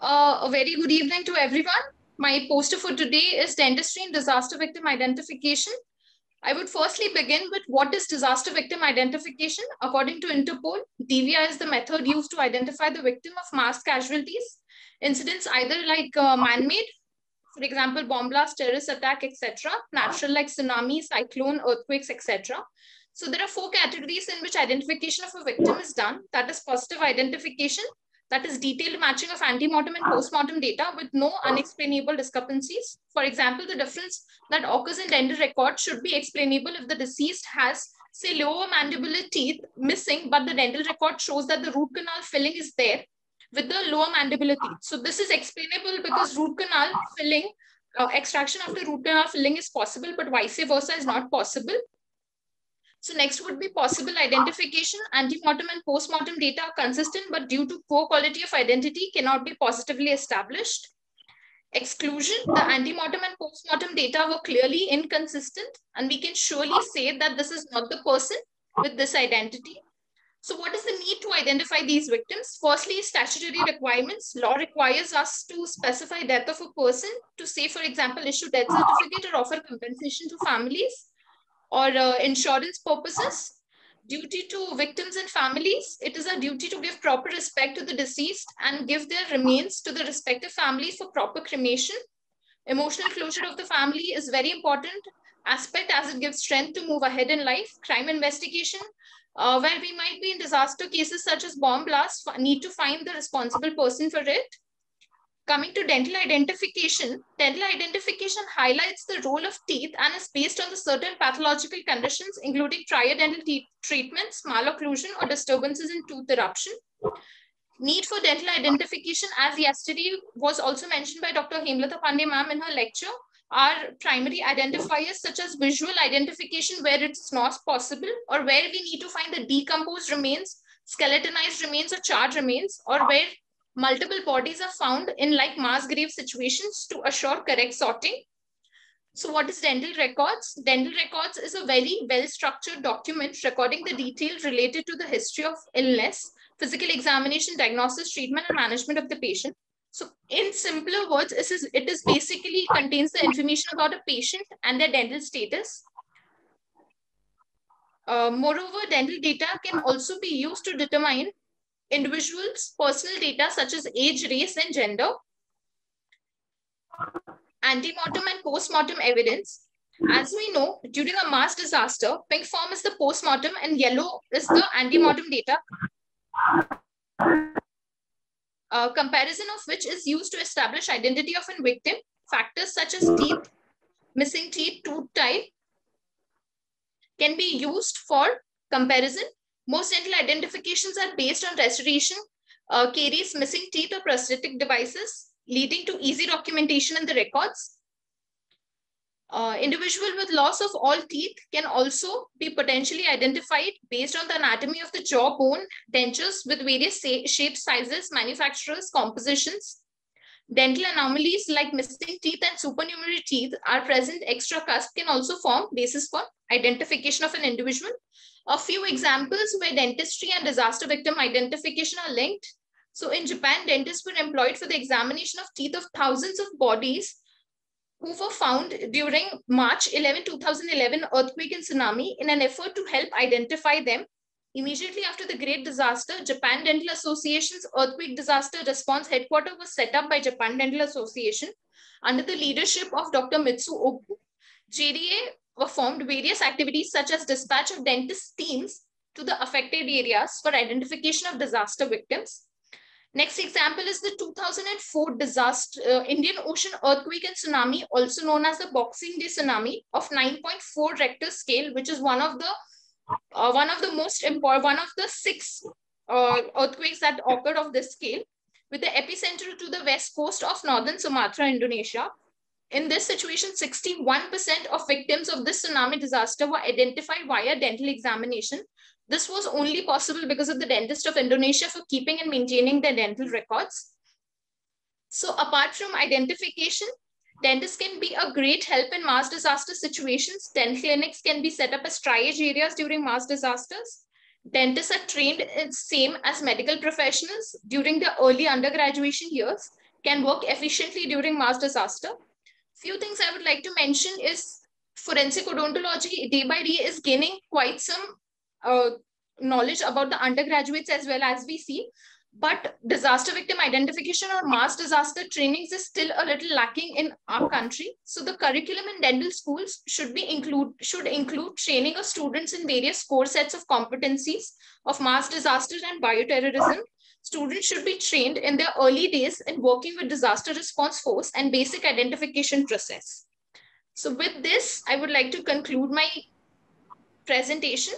Uh, a very good evening to everyone. My poster for today is Dentistry and Disaster Victim Identification. I would firstly begin with what is disaster victim identification? According to Interpol, DVI is the method used to identify the victim of mass casualties, incidents either like uh, man-made, for example, bomb blast, terrorist attack, etc., natural like tsunami, cyclone, earthquakes, etc., so there are four categories in which identification of a victim is done. That is positive identification, that is detailed matching of antemortem and postmortem data with no unexplainable discrepancies. For example, the difference that occurs in dental record should be explainable if the deceased has, say, lower mandibular teeth missing, but the dental record shows that the root canal filling is there with the lower mandibular teeth. So this is explainable because root canal filling, uh, extraction after root canal filling is possible, but vice versa is not possible. So next would be possible identification. Antemortem and postmortem data are consistent, but due to poor quality of identity cannot be positively established. Exclusion, the antemortem and postmortem data were clearly inconsistent, and we can surely say that this is not the person with this identity. So what is the need to identify these victims? Firstly, statutory requirements. Law requires us to specify death of a person to say, for example, issue death certificate or offer compensation to families or uh, insurance purposes. Duty to victims and families. It is a duty to give proper respect to the deceased and give their remains to the respective families for proper cremation. Emotional closure of the family is very important aspect as it gives strength to move ahead in life. Crime investigation, uh, where we might be in disaster cases such as bomb blast, need to find the responsible person for it. Coming to dental identification, dental identification highlights the role of teeth and is based on the certain pathological conditions, including triodental teeth treatments, malocclusion, or disturbances in tooth eruption. Need for dental identification, as yesterday was also mentioned by Dr. Hemlata Pandey ma'am in her lecture, are primary identifiers such as visual identification where it's not possible or where we need to find the decomposed remains, skeletonized remains or charred remains or where multiple bodies are found in like mass grave situations to assure correct sorting. So what is dental records? Dental records is a very well-structured document recording the details related to the history of illness, physical examination, diagnosis, treatment, and management of the patient. So in simpler words, it is, it is basically contains the information about a patient and their dental status. Uh, moreover, dental data can also be used to determine individuals' personal data such as age, race, and gender, antemortem and postmortem evidence. As we know, during a mass disaster, pink form is the postmortem and yellow is the antemortem data. A comparison of which is used to establish identity of a victim. Factors such as teeth, missing teeth, tooth type can be used for comparison most dental identifications are based on restoration, uh, caries, missing teeth or prosthetic devices, leading to easy documentation in the records. Uh, individual with loss of all teeth can also be potentially identified based on the anatomy of the jaw bone, dentures with various shapes, sizes, manufacturers, compositions. Dental anomalies like missing teeth and supernumerary teeth are present. Extra cusp can also form basis for identification of an individual. A few examples where dentistry and disaster victim identification are linked. So in Japan, dentists were employed for the examination of teeth of thousands of bodies who were found during March 11, 2011 earthquake and tsunami in an effort to help identify them. Immediately after the great disaster, Japan Dental Association's earthquake disaster response headquarters was set up by Japan Dental Association under the leadership of Dr. Mitsu Oku. JDA performed various activities such as dispatch of dentist teams to the affected areas for identification of disaster victims. Next example is the 2004 disaster, uh, Indian Ocean earthquake and tsunami, also known as the Boxing Day tsunami of 9.4 Richter scale, which is one of the uh, one of the most important, one of the six uh, earthquakes that occurred of this scale, with the epicenter to the west coast of northern Sumatra, Indonesia. In this situation, 61% of victims of this tsunami disaster were identified via dental examination. This was only possible because of the dentist of Indonesia for keeping and maintaining their dental records. So apart from identification, dentists can be a great help in mass disaster situations. Dental clinics can be set up as triage areas during mass disasters. Dentists are trained in same as medical professionals during the early undergraduation years can work efficiently during mass disaster. Few things I would like to mention is forensic odontology day by day is gaining quite some uh, knowledge about the undergraduates as well as we see. But disaster victim identification or mass disaster trainings is still a little lacking in our country. So the curriculum in dental schools should be include should include training of students in various core sets of competencies of mass disasters and bioterrorism. Students should be trained in their early days in working with disaster response force and basic identification process. So with this, I would like to conclude my presentation.